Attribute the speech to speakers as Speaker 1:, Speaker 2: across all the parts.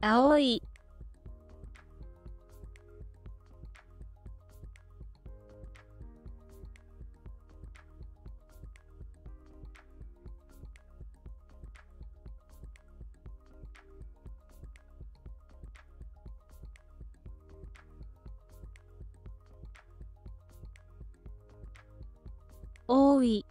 Speaker 1: 青い。多い。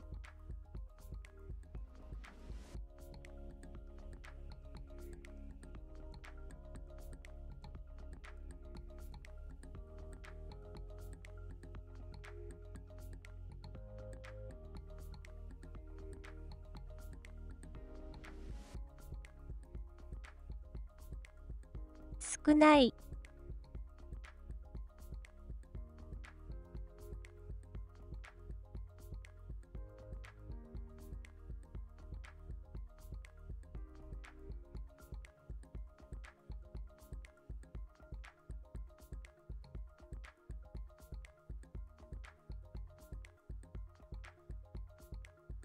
Speaker 1: 少ない。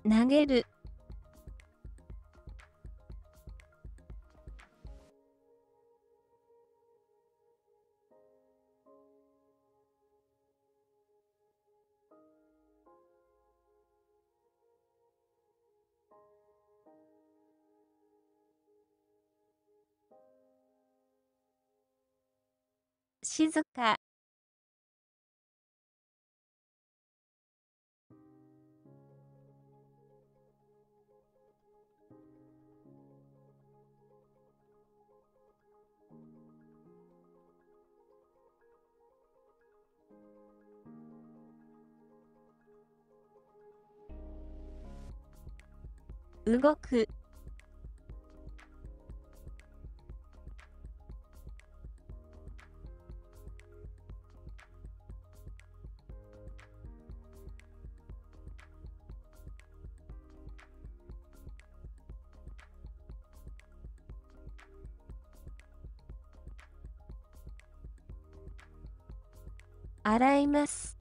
Speaker 1: 投げる。静か。動く。洗います。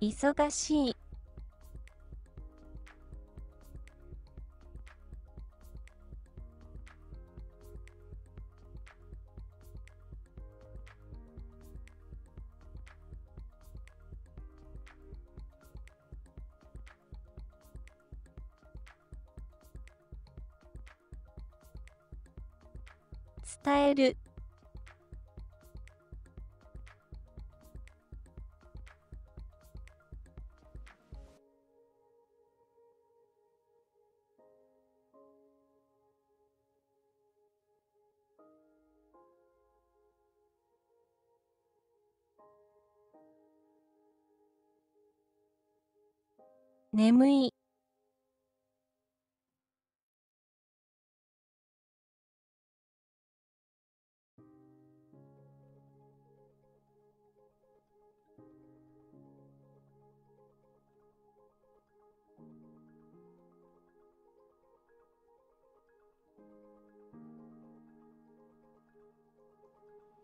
Speaker 1: 忙しい。伝える。眠い。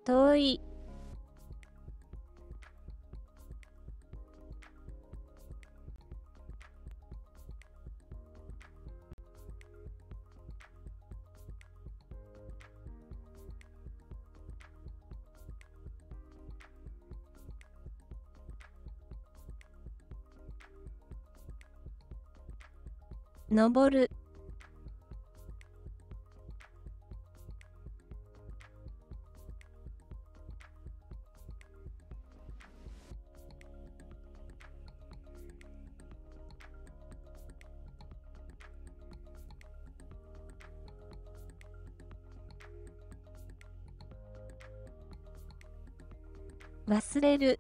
Speaker 1: 遠い。登る。忘れる。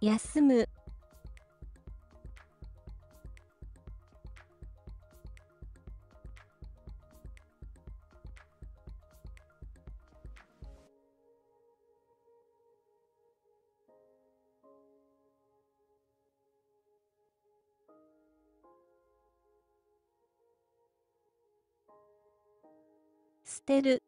Speaker 1: 休む。捨てる、